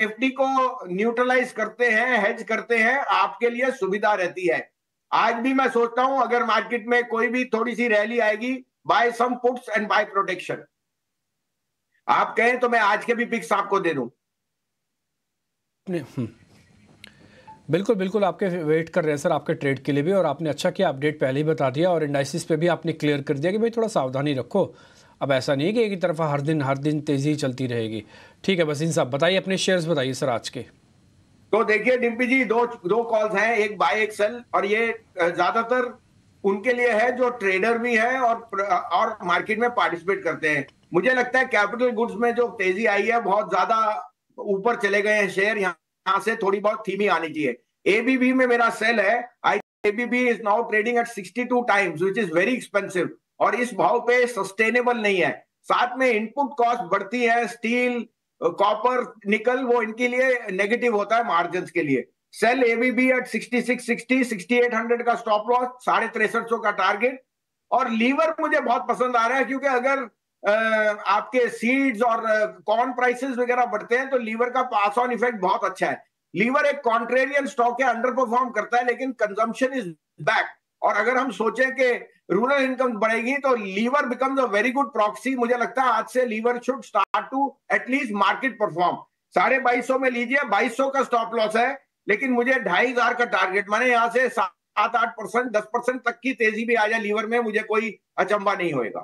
Nifty को neutralise करते हैं, हेज करते हैं, आपके लिए सुविधा रहती है। आज भी मैं सोचता हूँ, अगर मार्केट में कोई भी थोड़ी सी रैली आएगी buy some puts and buy protection आप कहें तो मैं आज के भी पिक्स आपको दे दूँ। हम्म। बिल्कुल बिल्कुल आपके वेट कर रहे हैं, सर, आपके ट्रेड के लिए भी, और आपने अच्छा किया अपडेट पहले ही बता दिया, और इंडाइसिस पे भी आपने क्लियर कर दिया कि भाई थोड़ा सावधानी रखो। अब ऐसा नहीं कि एक ही तरफा हर दिन हर दिन तेज़ी चलती रहेगी। ठीक है, बस इन साहब बताइए, अपने शेयर्स बताइए सर आज के। तो देखिए डिम्पी जी, दो दो कॉल्स हैं, एक बाय एक सेल और ये ज़्यादातर उनके लिए है जो ट्रेडर भी है और और मार्केट में पार्टिसिपेट करते हैं। मुझे लगता है कैपिटल गुड्स में जो तेज़ी आई है, बहुत ज़्यादा ऊपर चले गए हैं शेयर यहाँ से थोड़ी बहुत थीमी आनी चाहिए। एबीबी में मेरा सेल है I ABB is now trading at 62 times which is very expensive और इस भाव पे सस्टेनेबल नहीं है। साथ में इनपुट कॉस्ट बढ़ती है स्टील कॉपर निकल वो इनके लिए नेगेटिव होता है मार्जिन के लिए। सेल एबीबी एट 66 60 6800 का स्टॉप लॉस साढ़े तिरसठ सौ का टारगेट और लीवर मुझे बहुत पसंद आ रहा है क्योंकि अगर आपके सीड्स और कॉर्न प्राइसेस वगैरह बढ़ते हैं तो लीवर का पास ऑन इफ़ेक्ट बहुत अच्छा है। लीवर एक कॉन्ट्रेरियन स्टॉक है अंडर परफॉर्म करता है, लेकिन कंजम्पशन इज़ बैक और अगर हम सोचें कि रूरल इनकम बढ़ेगी तो Lever becomes a very good proxy मुझे लगता है आज से Lever should start to at least market perform साढ़े बाईस में लीजिए बाईस का स्टॉप लॉस है लेकिन मुझे ढाई हज़ार का टारगेट माने यहाँ से सात आठ परसेंट दस परसेंट तक की तेज़ी भी आ जाए लीवर में मुझे कोई अचंबा नहीं होएगा।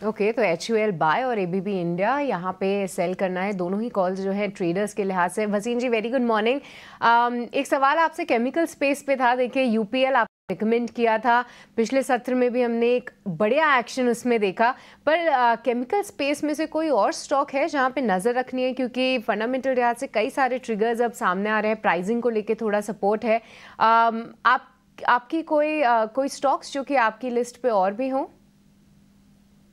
ओके okay, तो एच यू एल बाय और ए बी बी इंडिया यहाँ पे सेल करना है। दोनों ही कॉल्स जो है ट्रेडर्स के लिहाज से। Wasim ji very good morning एक सवाल आपसे केमिकल स्पेस पे था। देखिए यूपीएल आप रिकमेंड किया था। पिछले सत्र में भी हमने एक बढ़िया एक्शन उसमें देखा पर केमिकल स्पेस में से कोई और स्टॉक है जहाँ पे नज़र रखनी है? क्योंकि फंडामेंटल लिहाज से कई सारे ट्रिगर्स अब सामने आ रहे हैं। प्राइसिंग को लेके थोड़ा सपोर्ट है। आ, आप आपकी कोई आ, कोई स्टॉक्स जो कि आपकी लिस्ट पे और भी हों?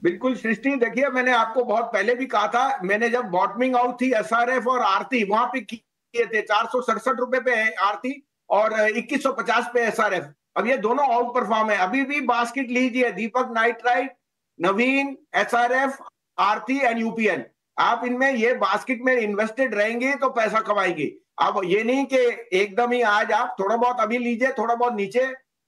बिल्कुल सृष्टि देखिए मैंने आपको बहुत पहले भी कहा था मैंने जब बॉटमिंग आउट थी एसआरएफ और आरती वहाँ पे किए थे चार सौ सड़सठ रुपए पे आरती और 2150 पे एसआरएफ अब ये दोनों आउट परफॉर्म है। अभी भी बास्केट लीजिए, Deepak nitrite Navin SRF Aarti and UPL आप इनमें ये बास्केट में इन्वेस्टेड रहेंगे तो पैसा कमाएँगे। अब ये नहीं कि एकदम ही आज आप थोड़ा बहुत अभी लीजिए, थोड़ा बहुत नीचे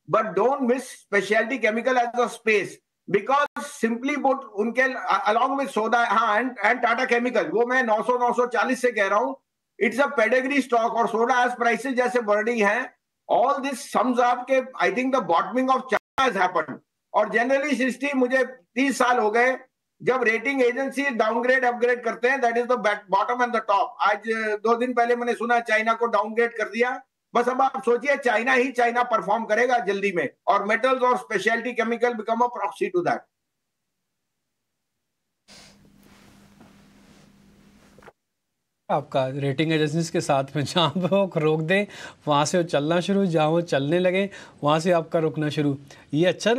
but don't miss speciality chemical as a space because simply put उनके अलॉन्ग विद सोडा हाँ एंड टाटा केमिकल वो मैं 900 940 से कह रहा हूँ इट्स अ पेडेग्री स्टॉक और सोडा एज प्राइसेस जैसे रही हैं ऑल दिस सम्स अप के I think the bottoming of China has happened और जनरली सृष्टि मुझे 30 साल हो गए, जब रेटिंग एजेंसी डाउनग्रेड अपग्रेड करते हैं that is the bottom and the top आज, दो दिन पहले मैंने सुना चाइना को डाउनग्रेड कर दिया। बस अब आप सोचिए चाइना ही चाइना परफॉर्म करेगा जल्दी में। और मेटल्स और speciality chemical become a proxy to that आपका रेटिंग एजेंसीज के साथ में, जहाँ पर वो रोक दें, वहाँ से वो चलना शुरू, जहाँ वो चलने लगे, वहाँ से आपका रुकना शुरू। ये अच्छा